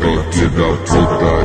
But vida, vida, do